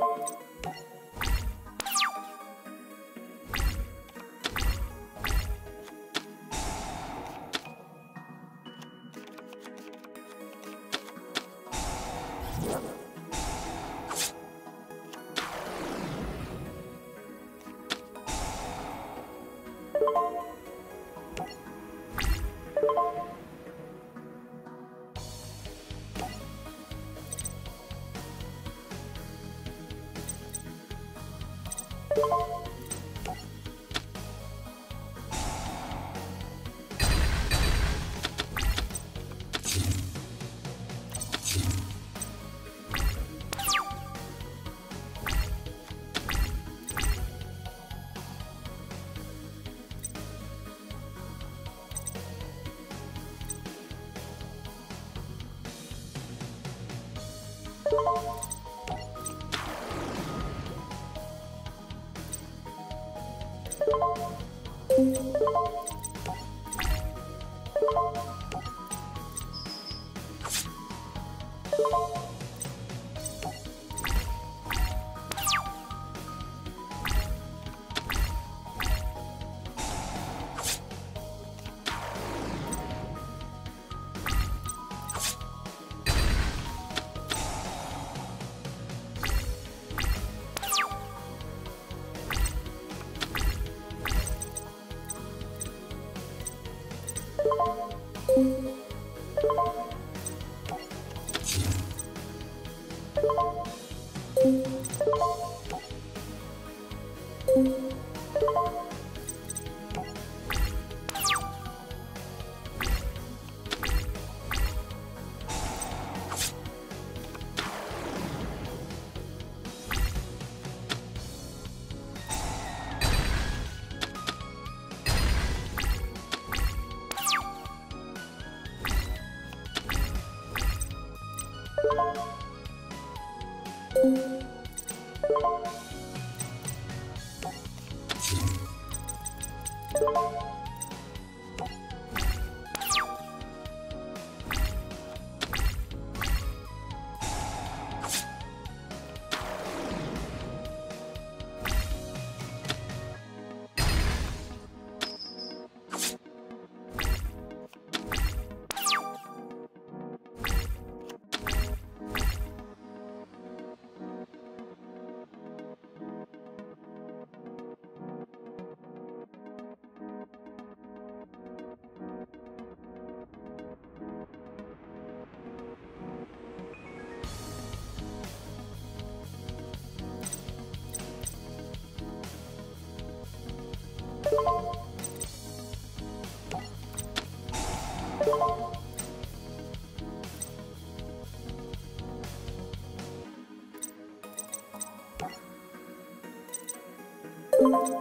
you Música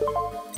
you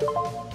you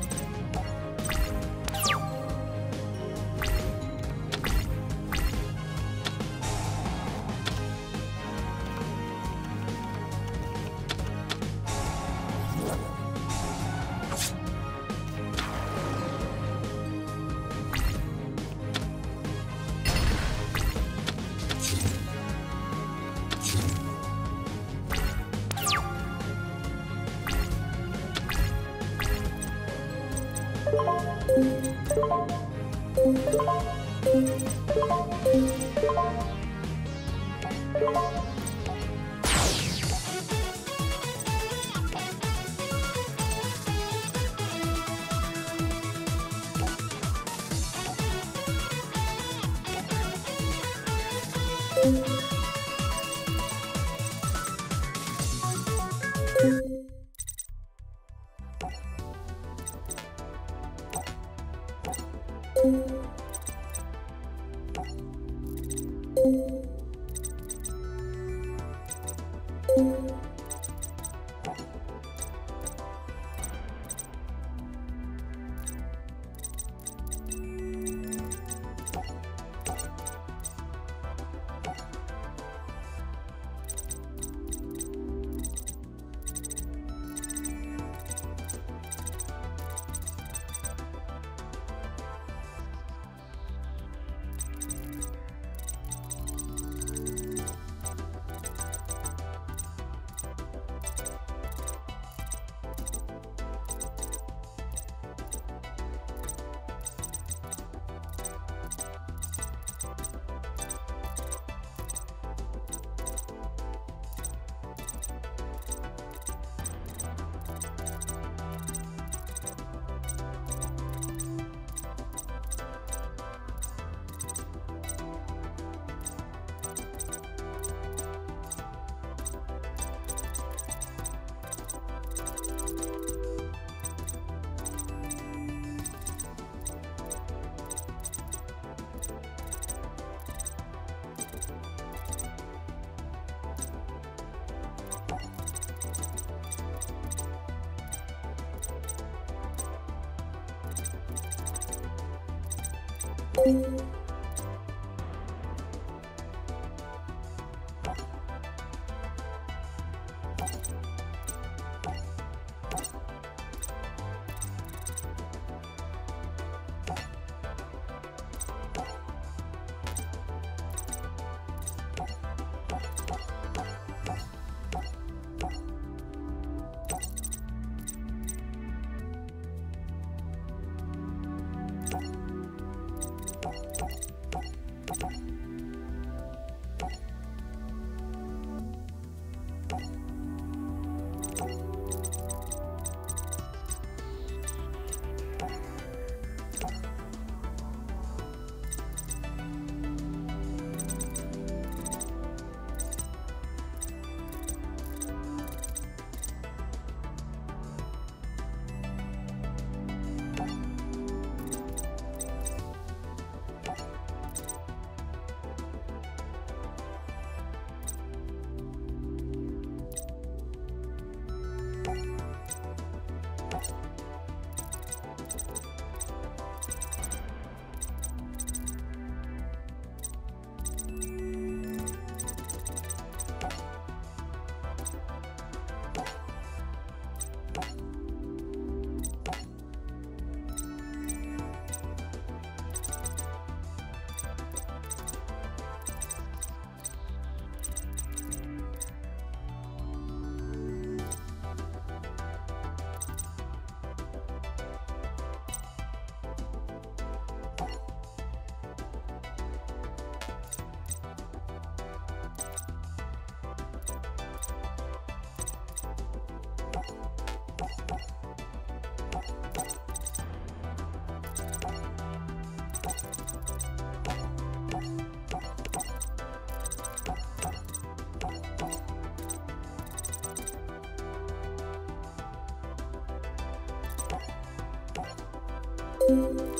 Música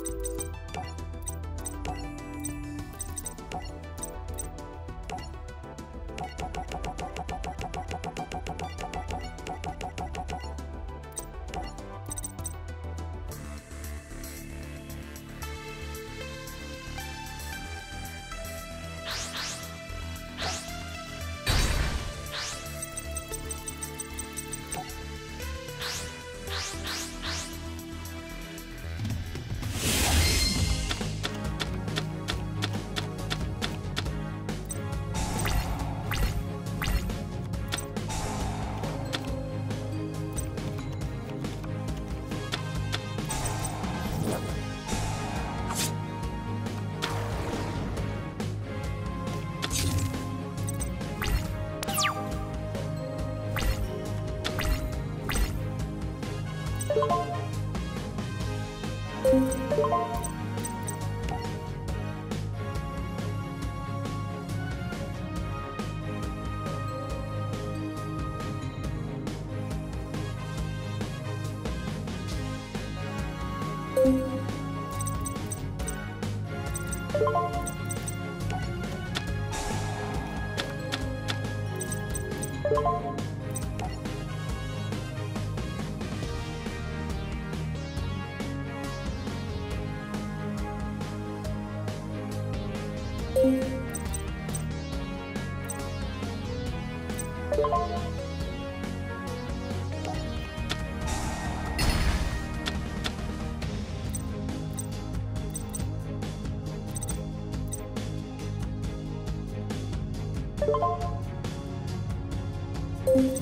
Thank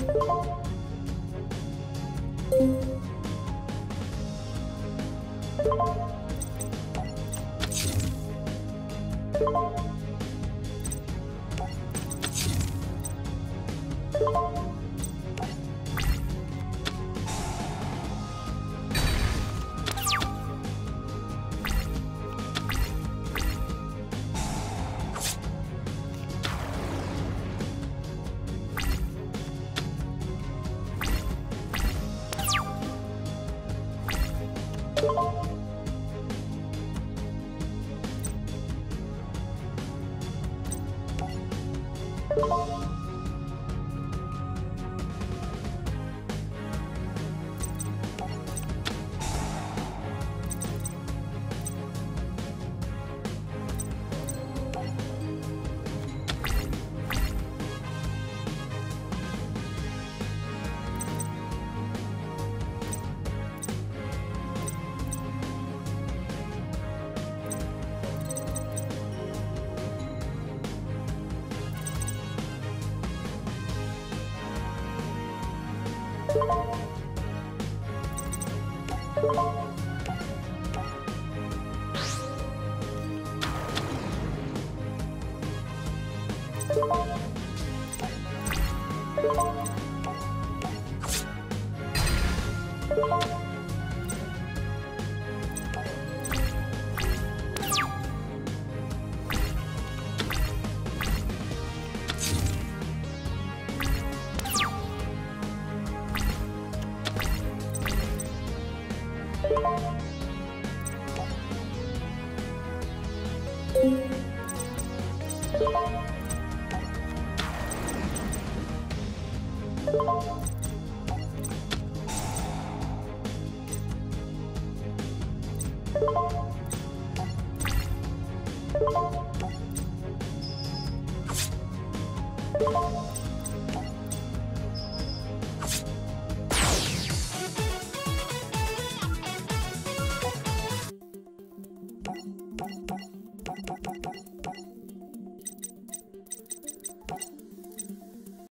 you.